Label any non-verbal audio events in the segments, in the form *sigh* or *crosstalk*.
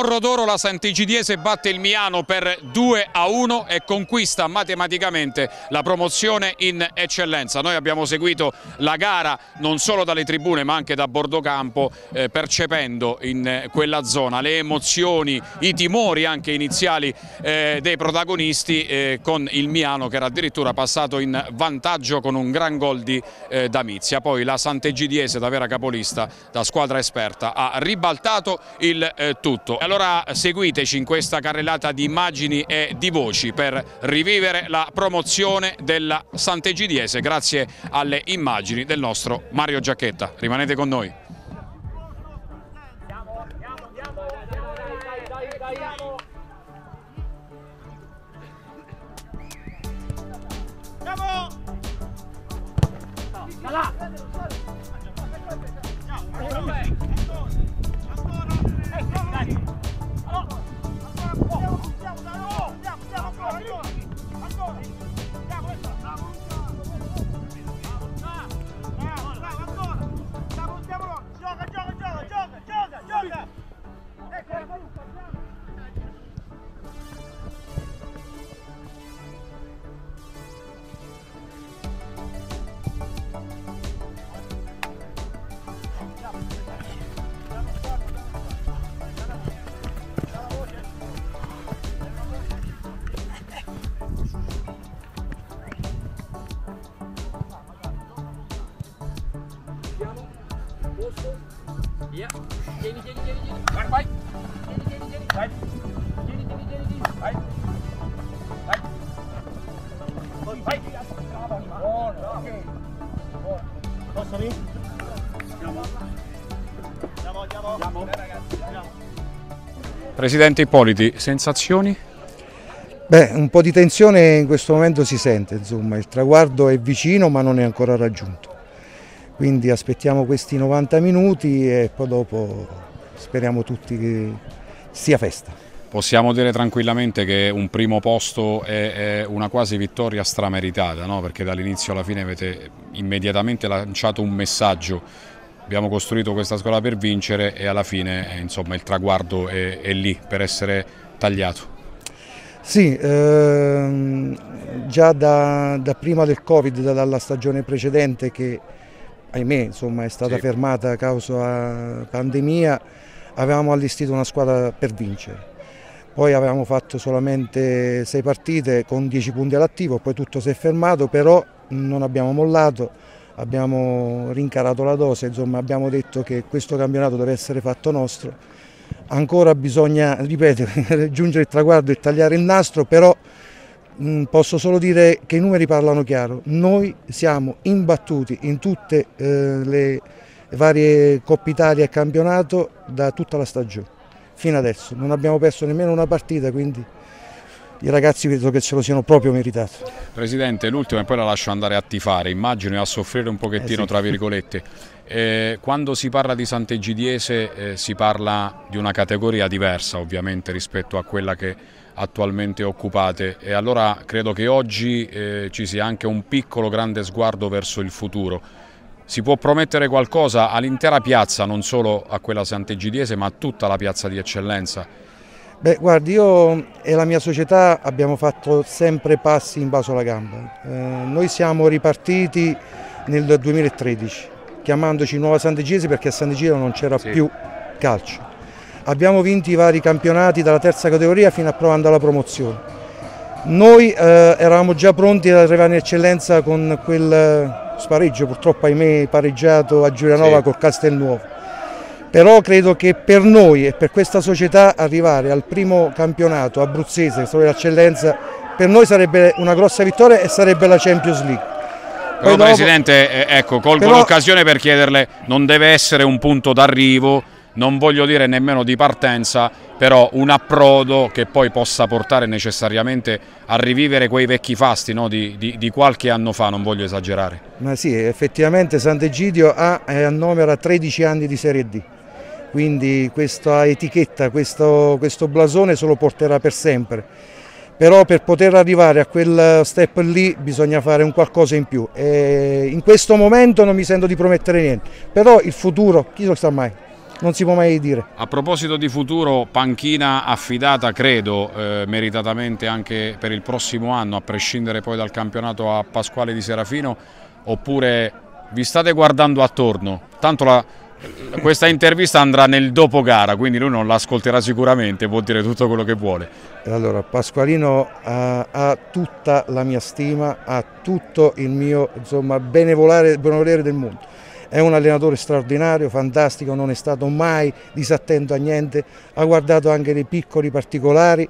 Morro d'Oro la Sant'Egidiese batte il Miano per 2 a 1 e conquista matematicamente la promozione in eccellenza. Noi abbiamo seguito la gara non solo dalle tribune ma anche da Bordocampo eh, percependo in quella zona le emozioni, i timori anche iniziali eh, dei protagonisti eh, con il Miano che era addirittura passato in vantaggio con un gran gol di eh, Damizia. Poi la Sant'Egidiese da vera capolista, da squadra esperta, ha ribaltato il eh, tutto. Allora seguiteci in questa carrellata di immagini e di voci per rivivere la promozione della Sant'Egidiese grazie alle immagini del nostro Mario Giacchetta. Rimanete con noi. Andiamo! Iya. Jadi jadi jadi jadi. Baik baik. Jadi jadi jadi. Baik. Jadi jadi jadi jadi. Baik. Baik. Baik. Oh, oke. Oh. Posso lì? Andiamo. Andiamo, andiamo. Andiamo. Presidente Ippoliti, sensazioni? Beh, un po' di tensione in questo momento si sente, insomma, il traguardo è vicino ma non è ancora raggiunto quindi aspettiamo questi 90 minuti e poi dopo speriamo tutti che sia festa. Possiamo dire tranquillamente che un primo posto è, una quasi vittoria strameritata, no? perché dall'inizio alla fine avete immediatamente lanciato un messaggio, abbiamo costruito questa scuola per vincere e alla fine eh, insomma, il traguardo è, è lì per essere tagliato. Sì, ehm, già da, da, prima del Covid, dalla stagione precedente che ahimè insomma, è stata sì. fermata a causa pandemia, avevamo allestito una squadra per vincere. Poi avevamo fatto solamente sei partite con 10 punti all'attivo, poi tutto si è fermato, però non abbiamo mollato, abbiamo rincarato la dose, insomma abbiamo detto che questo campionato deve essere fatto nostro. Ancora bisogna, ripeto, *laughs* raggiungere il traguardo e tagliare il nastro, però posso solo dire che i numeri parlano chiaro, noi siamo imbattuti in tutte eh, le varie Coppe Italia e campionato da tutta la stagione, fino adesso, non abbiamo perso nemmeno una partita, quindi i ragazzi credo che ce lo siano proprio meritati. Presidente, l'ultima e poi la lascio andare a tifare, immagino a soffrire un pochettino eh sì. tra virgolette. *laughs* Eh, quando si parla di Sant'Egidiese eh, si parla di una categoria diversa ovviamente rispetto a quella che attualmente occupate e allora credo che oggi eh, ci sia anche un piccolo grande sguardo verso il futuro. Si può promettere qualcosa all'intera piazza, non solo a quella Sant'Egidiese ma a tutta la piazza di eccellenza? Beh, guardi, io e la mia società abbiamo fatto sempre passi in basso alla gamba. Eh, noi siamo ripartiti nel 2013, chiamandoci Nuova Sant'Egidiese perché a Sant'Egidiese non c'era sì. più calcio abbiamo vinto i vari campionati dalla terza categoria fino a provando alla promozione. Noi eh, eravamo già pronti ad arrivare in eccellenza con quel spareggio, purtroppo ahimè pareggiato a Giulianova sì. col Castelnuovo. Però credo che per noi e per questa società arrivare al primo campionato abruzzese, che l'eccellenza, per noi sarebbe una grossa vittoria e sarebbe la Champions League. Però dopo... Presidente, eh, ecco, colgo Però... l'occasione per chiederle, non deve essere un punto d'arrivo, non voglio dire nemmeno di partenza, però un approdo che poi possa portare necessariamente a rivivere quei vecchi fasti no? di, di, di, qualche anno fa, non voglio esagerare. Ma sì, effettivamente Sant'Egidio ha a 13 anni di Serie D, quindi questa etichetta, questo, questo blasone se lo porterà per sempre però per poter arrivare a quel step lì bisogna fare un qualcosa in più e in questo momento non mi sento di promettere niente, però il futuro chi lo sa mai. Non si può mai dire. A proposito di futuro, panchina affidata credo eh, meritatamente anche per il prossimo anno, a prescindere poi dal campionato a Pasquale di Serafino, oppure vi state guardando attorno? Tanto la, questa intervista andrà nel dopo gara, quindi lui non l'ascolterà sicuramente, può dire tutto quello che vuole. Allora, Pasqualino ha, ha tutta la mia stima, ha tutto il mio insomma, benevolere del mondo. È un allenatore straordinario, fantastico, non è stato mai disattento a niente, ha guardato anche dei piccoli particolari.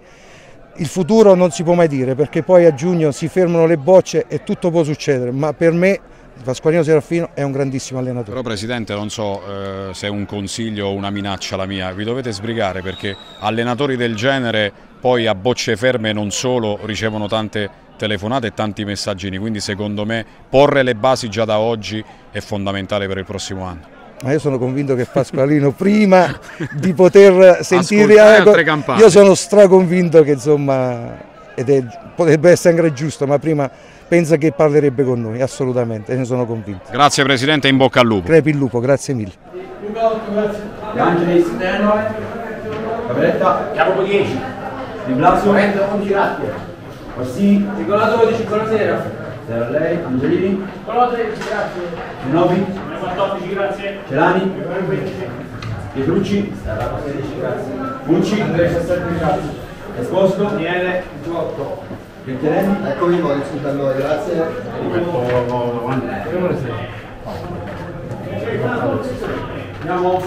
Il futuro non si può mai dire perché poi a giugno si fermano le bocce e tutto può succedere, ma per me Pasqualino Serafino è un grandissimo allenatore. Però Presidente non so eh, se è un consiglio o una minaccia la mia, vi dovete sbrigare perché allenatori del genere poi a bocce ferme non solo ricevono tante telefonate e tanti messaggini, quindi secondo me porre le basi già da oggi è fondamentale per il prossimo anno. Ma io sono convinto che Pasqualino *laughs* prima di poter sentire altre campane. io sono straconvinto che insomma ed è, potrebbe essere anche giusto, ma prima pensa che parlerebbe con noi, assolutamente, ne sono convinto. Grazie Presidente, in bocca al lupo. Crepi il lupo, grazie mille. De Angelis, Cameretta, Capo 10, Di Blasio, 11 Rattia, Orsini, Nicola 12, con la sera. Sera a lei, Angelini, Nicola 13, grazie. Genovi, 14, grazie. Celani, Pietrucci, 16, grazie. Bucci, 17, grazie. Esposto, Daniele, 18. Chiacchierelli? Eccomi, Maurizio Tallone, grazie. Andiamo.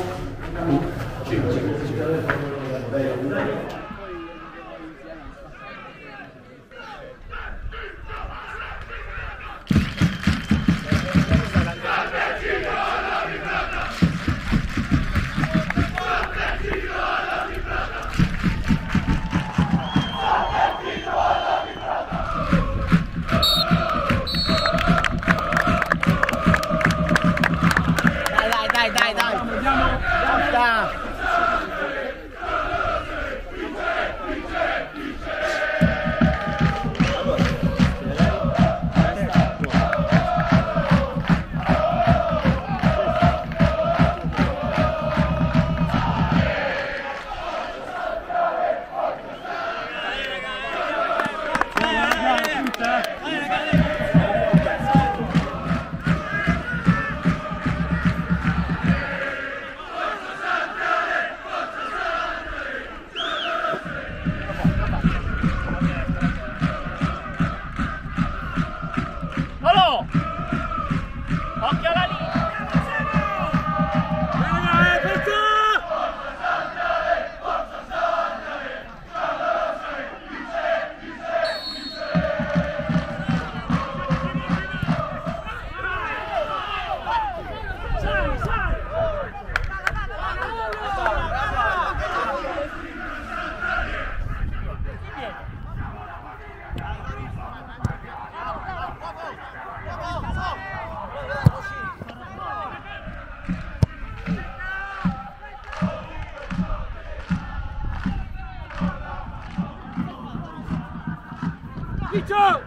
立正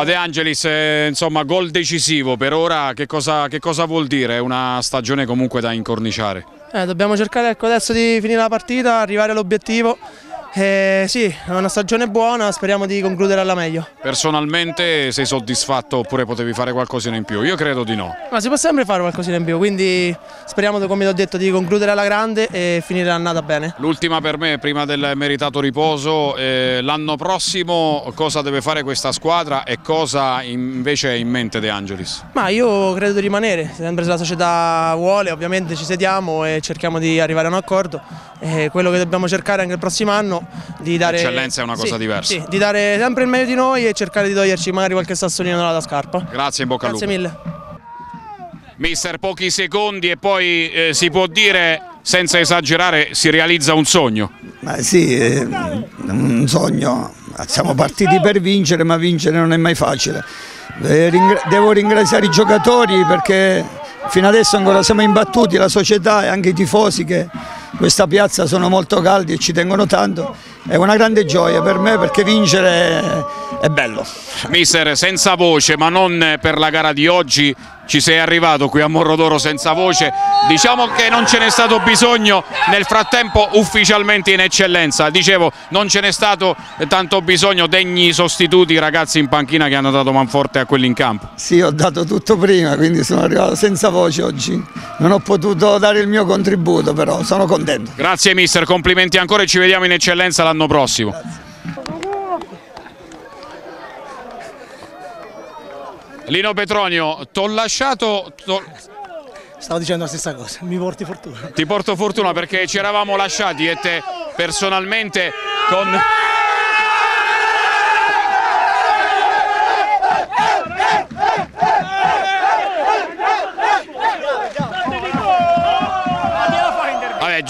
A De Angelis, eh, insomma, gol decisivo per ora, che cosa, che cosa vuol dire? È una stagione comunque da incorniciare. Eh, dobbiamo cercare ecco, adesso di finire la partita, arrivare all'obiettivo eh, sì, è una stagione buona, speriamo di concludere alla meglio. Personalmente sei soddisfatto oppure potevi fare qualcosina in più? Io credo di no. Ma si può sempre fare qualcosina in più, quindi speriamo, come ti ho detto, di concludere alla grande e finire l'annata bene. L'ultima per me, prima del meritato riposo, eh, l'anno prossimo cosa deve fare questa squadra e cosa invece è in mente De Angelis? Ma io credo di rimanere, sempre se la società vuole, ovviamente ci sediamo e cerchiamo di arrivare a un accordo. E quello che dobbiamo cercare anche il prossimo anno di dare... Eccellenza è una cosa sì, diversa. Sì, di dare sempre il meglio di noi e cercare di toglierci magari qualche sassolino dalla scarpa. Grazie, in bocca al lupo. Grazie mille. Mister, pochi secondi e poi eh, si può dire, senza esagerare, si realizza un sogno. Ma sì, eh, un sogno. Siamo partiti per vincere, ma vincere non è mai facile. Eh, devo ringraziare i giocatori perché fino adesso ancora siamo imbattuti, la società e anche i tifosi che questa piazza sono molto caldi e ci tengono tanto. È una grande gioia per me perché vincere è bello. Mister, senza voce, ma non per la gara di oggi, ci sei arrivato qui a Morro d'Oro senza voce, diciamo che non ce n'è stato bisogno nel frattempo ufficialmente in eccellenza, dicevo non ce n'è stato tanto bisogno, degni sostituti ragazzi in panchina che hanno dato manforte a quelli in campo. Sì, ho dato tutto prima, quindi sono arrivato senza voce oggi, non ho potuto dare il mio contributo però sono contento. Grazie mister, complimenti ancora e ci vediamo in eccellenza l'anno prossimo. Grazie. Lino Petronio, t'ho lasciato... Stavo dicendo la stessa cosa, mi porti fortuna. Ti porto fortuna perché ci eravamo lasciati e te personalmente con...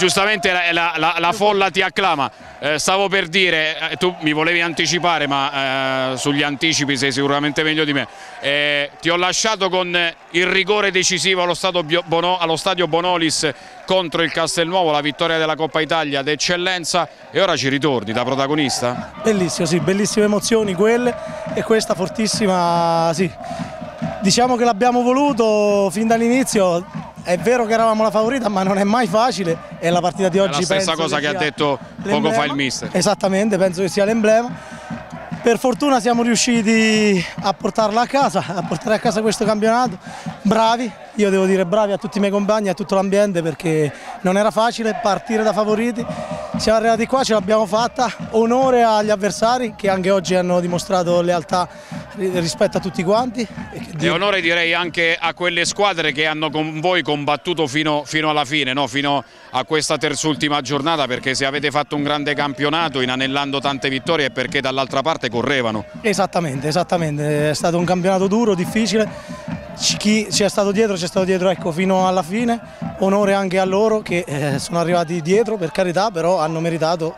giustamente la, la, la, folla ti acclama. Eh, stavo per dire, eh, tu mi volevi anticipare, ma eh, sugli anticipi sei sicuramente meglio di me. Eh, ti ho lasciato con il rigore decisivo allo, Bono, allo, stadio Bonolis contro il Castelnuovo, la vittoria della Coppa Italia d'eccellenza e ora ci ritorni da protagonista? Bellissimo, sì, bellissime emozioni quelle e questa fortissima, sì. Diciamo che l'abbiamo voluto fin dall'inizio, è vero che eravamo la favorita ma non è mai facile. E la partita di oggi è la stessa cosa che, che ha detto poco fa il mister. Esattamente penso che sia l'emblema per fortuna siamo riusciti a portarla a casa a portare a casa questo campionato bravi io devo dire bravi a tutti i miei compagni a tutto l'ambiente perché non era facile partire da favoriti siamo arrivati qua ce l'abbiamo fatta onore agli avversari che anche oggi hanno dimostrato lealtà rispetto a tutti quanti. E onore direi anche a quelle squadre che hanno con voi combattuto fino, fino alla fine, no? fino a questa terzultima giornata perché se avete fatto un grande campionato inanellando tante vittorie è perché dall'altra parte correvano. Esattamente, esattamente, è stato un campionato duro, difficile, chi ci è stato dietro ci è stato dietro ecco, fino alla fine, onore anche a loro che eh, sono arrivati dietro per carità però hanno meritato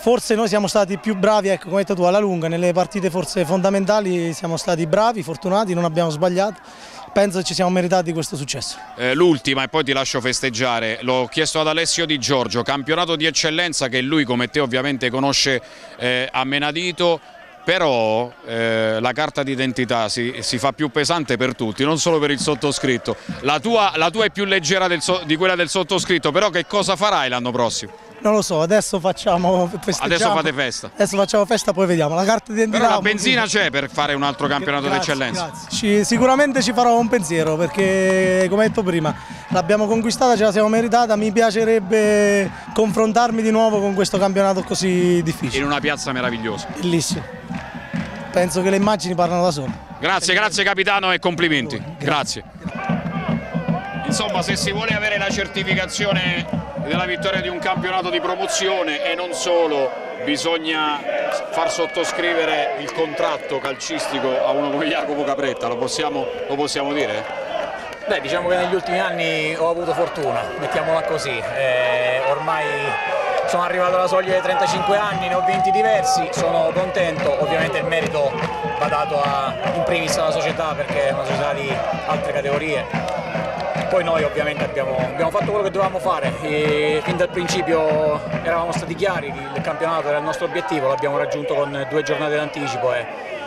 Forse noi siamo stati più bravi, ecco, come hai detto tu, alla lunga, nelle partite forse fondamentali siamo stati bravi, fortunati, non abbiamo sbagliato. Penso ci siamo meritati questo successo. Eh, L'ultima e poi ti lascio festeggiare, l'ho chiesto ad Alessio Di Giorgio, campionato di eccellenza che lui come te ovviamente conosce eh, a menadito, però eh, la carta d'identità si, si, fa più pesante per tutti, non solo per il sottoscritto. La tua, la tua è più leggera del, di quella del sottoscritto, però che cosa farai l'anno prossimo? Non lo so, adesso facciamo Adesso fate festa. Adesso facciamo festa, poi vediamo. La carta d'identità. Però la benzina c'è per fare un altro campionato d'eccellenza. sicuramente ci farò un pensiero perché, come detto prima, l'abbiamo conquistata, ce la siamo meritata. Mi piacerebbe confrontarmi di nuovo con questo campionato così difficile. In una piazza meravigliosa. Bellissimo. Penso che le immagini parlano da sole. Grazie, grazie capitano e complimenti. Grazie. Insomma, se si vuole avere la certificazione della vittoria di un campionato di promozione. E non solo, bisogna far sottoscrivere il contratto calcistico a uno come Jacopo Capretta, lo possiamo, lo possiamo dire? Beh, diciamo che negli ultimi anni ho avuto fortuna, mettiamola così, eh, ormai sono arrivato alla soglia dei 35 anni, ne ho vinti diversi, sono contento, ovviamente il merito va dato a, in primis alla società perché è una società di altre categorie poi noi ovviamente abbiamo, abbiamo fatto quello che dovevamo fare, e fin dal principio eravamo stati chiari, il campionato era il nostro obiettivo, l'abbiamo raggiunto con due giornate d'anticipo e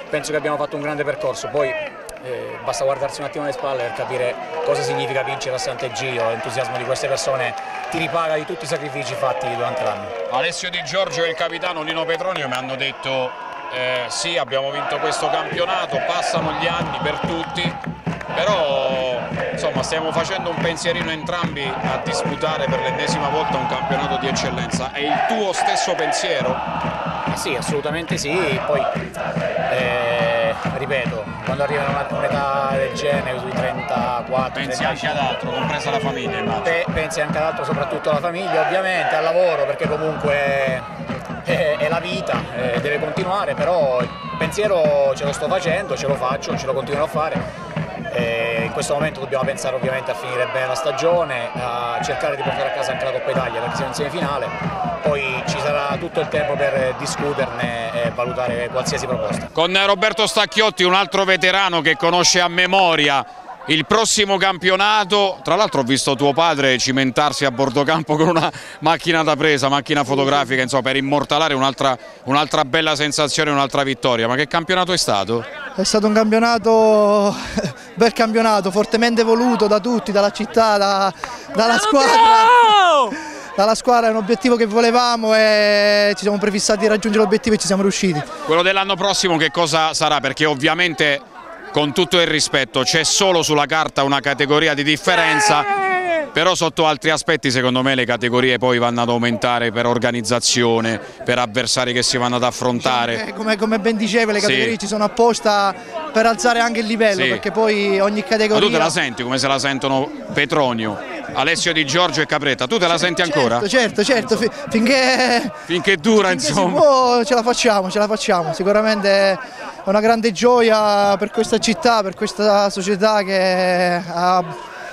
penso che abbiamo fatto un grande percorso, poi eh, basta guardarsi un attimo alle spalle per capire cosa significa vincere a Sant'Egidio, l'entusiasmo di queste persone ti ripaga di tutti i sacrifici fatti durante l'anno. Alessio Di Giorgio e il capitano Lino Petronio mi hanno detto eh, sì abbiamo vinto questo campionato, passano gli anni per tutti, però insomma stiamo facendo un pensierino entrambi a disputare per l'ennesima volta un campionato di eccellenza. È il tuo stesso pensiero? Eh sì, assolutamente sì, poi eh, ripeto, quando arriva una un'età del genere, sui 34, Pensi anche ad altro, compresa la famiglia immagino. Pe- pensi anche ad altro, soprattutto alla famiglia ovviamente, al lavoro, perché comunque è, è la vita, eh, deve continuare, però il pensiero ce lo sto facendo, ce lo faccio, ce lo continuo a fare. E in questo momento dobbiamo pensare ovviamente a finire bene la stagione, a cercare di portare a casa anche la Coppa Italia perché siamo in semifinale, poi ci sarà tutto il tempo per discuterne e valutare qualsiasi proposta. Con Roberto Stacchiotti, un altro veterano che conosce a memoria il prossimo campionato. Tra l'altro ho visto tuo padre cimentarsi a bordo campo con una macchina da presa, macchina fotografica, insomma, per immortalare un'altra un bella sensazione, un'altra vittoria. Ma che campionato è stato? È stato un campionato, bel campionato, fortemente voluto da tutti, dalla città, da, dalla squadra. Dalla squadra è un obiettivo che volevamo e ci siamo prefissati di raggiungere l'obiettivo e ci siamo riusciti. Quello dell'anno prossimo che cosa sarà? Perché ovviamente con tutto il rispetto c'è solo sulla carta una categoria di differenza però sotto altri aspetti secondo me le categorie poi vanno ad aumentare per organizzazione, per avversari che si vanno ad affrontare. Diciamo come, come, ben diceva le categorie sì. ci sono apposta per alzare anche il livello sì. perché poi ogni categoria... Ma tu te la senti come se la sentono Petronio, Alessio Di Giorgio e Capretta, tu te la senti ancora? Certo, certo, certo. finché, finché dura finché insomma. Può, ce la facciamo, ce la facciamo, sicuramente è una grande gioia per questa città, per questa società che ha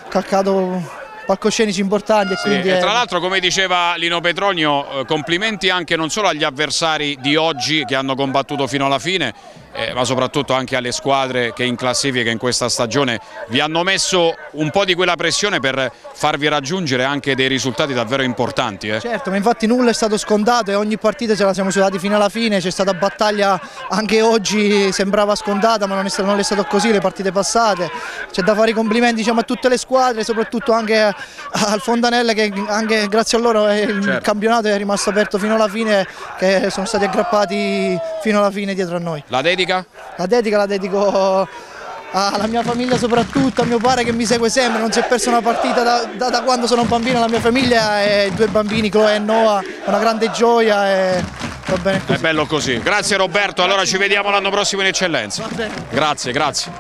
calcato palcoscenici importanti. E, sì, e tra l'altro come diceva Lino Petronio, eh, complimenti anche non solo agli avversari di oggi che hanno combattuto fino alla fine, eh, ma soprattutto anche alle squadre che in classifica in questa stagione vi hanno messo un po' di quella pressione per farvi raggiungere anche dei risultati davvero importanti. Eh. Certo, ma infatti nulla è stato scontato e ogni partita ce la siamo sudati fino alla fine, c'è stata battaglia anche oggi, sembrava scontata ma non è stato, non è stato così le partite passate, c'è da fare i complimenti diciamo, a tutte le squadre, soprattutto anche al Fontanelle che anche grazie a loro il certo. campionato è rimasto aperto fino alla fine, che sono stati aggrappati fino alla fine dietro a noi. La dedica? La dedica la dedico alla mia famiglia soprattutto, a mio padre che mi segue sempre, non si è perso una partita da, da, da quando sono un bambino, la mia famiglia e i due bambini, Chloe e Noah, una grande gioia e va bene così. È bello così. Grazie Roberto, allora ci vediamo l'anno prossimo in eccellenza. Grazie, grazie.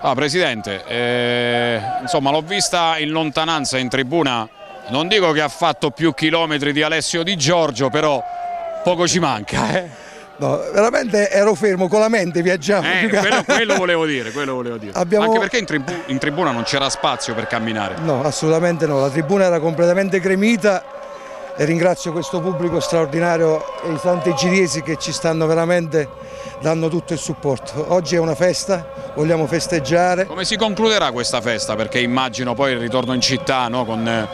Ah, Presidente, eh, insomma l'ho vista in lontananza in tribuna, non dico che ha fatto più chilometri di Alessio Di Giorgio, però poco ci manca. Eh. No, veramente ero fermo con la mente, viaggiavo. Eh, quello, quello, volevo dire, quello volevo dire. Abbiamo... Anche perché in, tribu in tribuna non c'era spazio per camminare. No, assolutamente no, la tribuna era completamente gremita e ringrazio questo pubblico straordinario e i sant'egiriesi che ci stanno veramente dando tutto il supporto. Oggi è una festa, vogliamo festeggiare. Come si concluderà questa festa? Perché immagino poi il ritorno in città no? con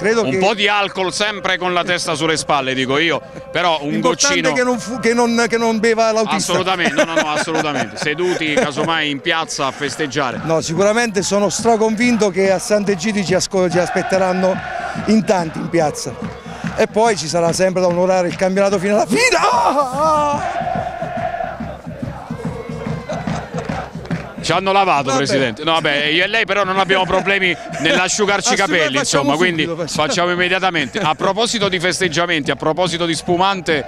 Credo un che... po' di alcol sempre con la testa sulle spalle, dico io, però un goccino... che non, fu, che non, che non beva l'autista. Assolutamente, no, no, no, *laughs* assolutamente. Seduti casomai in piazza a festeggiare. No, sicuramente sono straconvinto che a Sant'Egidi ci, ci aspetteranno in tanti in piazza. E poi ci sarà sempre da onorare il campionato fino alla fine. Oh, Ci hanno lavato, vabbè. Presidente. No, vabbè, io e lei però non abbiamo problemi nell'asciugarci i *laughs* capelli, insomma, quindi facciamo. facciamo immediatamente. A proposito di festeggiamenti, a proposito di spumante,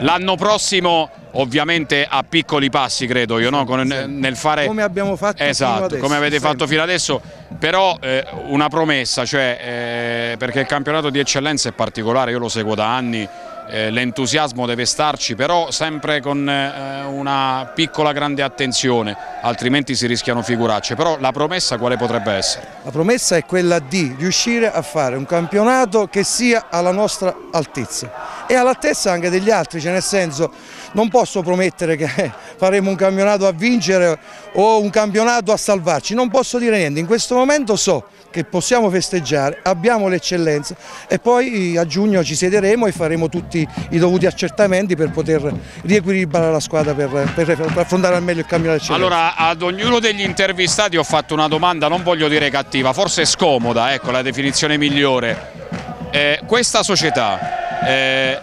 l'anno prossimo ovviamente a piccoli passi credo io no? Con, nel fare come abbiamo fatto esatto, adesso, come avete sempre. fatto fino adesso però eh, una promessa cioè, eh, perché il campionato di eccellenza è particolare io lo seguo da anni eh, l'entusiasmo deve starci, però sempre con eh, una piccola grande attenzione, altrimenti si rischiano figuracce. Però la promessa quale potrebbe essere? La promessa è quella di riuscire a fare un campionato che sia alla nostra altezza e all'altezza anche degli altri, cioè nel senso non posso promettere che *laughs* faremo un campionato a vincere o un campionato a salvarci, non posso dire niente, in questo momento so che possiamo festeggiare, abbiamo l'eccellenza e poi a giugno ci siederemo e faremo tutti i dovuti accertamenti per poter riequilibrare la squadra per, per, per affrontare al meglio il cammino d'eccellenza. Allora ad ognuno degli intervistati ho fatto una domanda, non voglio dire cattiva, forse scomoda, ecco la definizione migliore. Eh, questa società eh,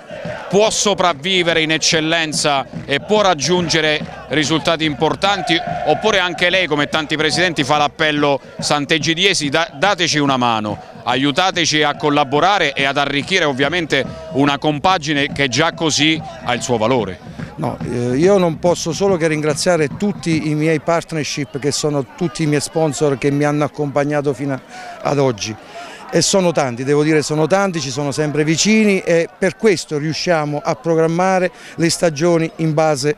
può sopravvivere in eccellenza e può raggiungere risultati importanti oppure anche lei come tanti presidenti fa l'appello Sant'Egidiesi da, dateci una mano aiutateci a collaborare e ad arricchire ovviamente una compagine che già così ha il suo valore. No, eh, io non posso solo che ringraziare tutti i miei partnership che sono tutti i miei sponsor che mi hanno accompagnato fino ad oggi. E sono tanti, devo dire sono tanti, ci sono sempre vicini e per questo riusciamo a programmare le stagioni in base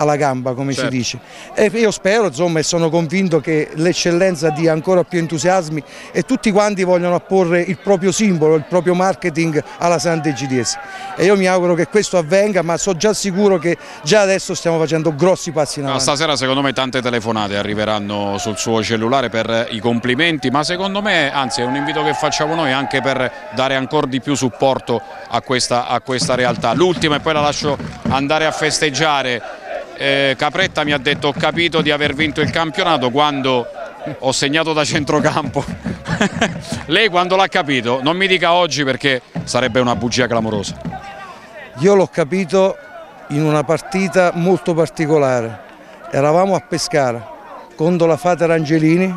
alla gamba come certo. si dice e io spero insomma e sono convinto che l'eccellenza dia ancora più entusiasmi e tutti quanti vogliono apporre il proprio simbolo, il proprio marketing alla Sante GDS e io mi auguro che questo avvenga ma sono già sicuro che già adesso stiamo facendo grossi passi in avanti. No, stasera secondo me tante telefonate arriveranno sul suo cellulare per i complimenti ma secondo me anzi è un invito che facciamo noi anche per dare ancora di più supporto a questa, a questa realtà. L'ultima e poi la lascio andare a festeggiare eh, Capretta mi ha detto ho capito di aver vinto il campionato quando ho segnato da centrocampo. *laughs* Lei quando l'ha capito? Non mi dica oggi perché sarebbe una bugia clamorosa. Io l'ho capito in una partita molto particolare. Eravamo a Pescara contro la Fater Angelini.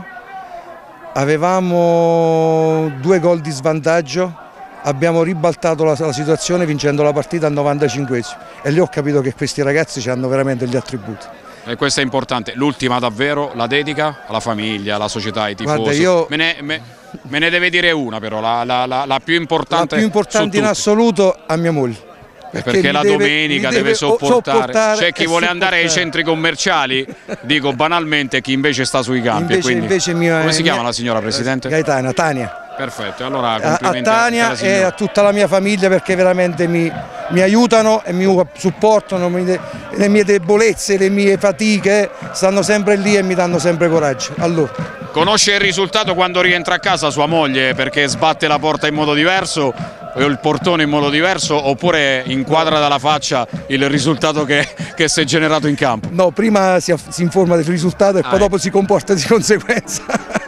Avevamo due gol di svantaggio abbiamo ribaltato la, la, situazione vincendo la partita al 95 e lì ho capito che questi ragazzi hanno veramente gli attributi. E questo è importante. L'ultima davvero, la dedica alla famiglia, alla società, ai tifosi. Guarda, io... me, ne, me, me, ne, deve dire una però, la, la, la, la più importante. La più importante in assoluto a mia moglie. Perché, perché la deve, domenica deve, deve sopportare. sopportare. C'è chi vuole andare ai centri commerciali, dico banalmente, chi invece sta sui campi. Invece, quindi... invece mia, Come si chiama la signora Presidente? Gaetana, Tania. Perfetto, allora a, a Tania e a tutta la mia famiglia perché veramente mi, mi aiutano e mi supportano le mie debolezze, le mie fatiche, stanno sempre lì e mi danno sempre coraggio. Allora. Conosce il risultato quando rientra a casa sua moglie perché sbatte la porta in modo diverso o il portone in modo diverso oppure inquadra dalla faccia il risultato che, che si è generato in campo? No, prima si, si informa del risultato e ah, poi dopo si comporta di conseguenza.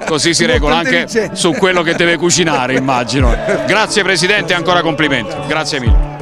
Così si regola anche su quello che deve cucinare immagino. Grazie Presidente e ancora complimenti, grazie mille.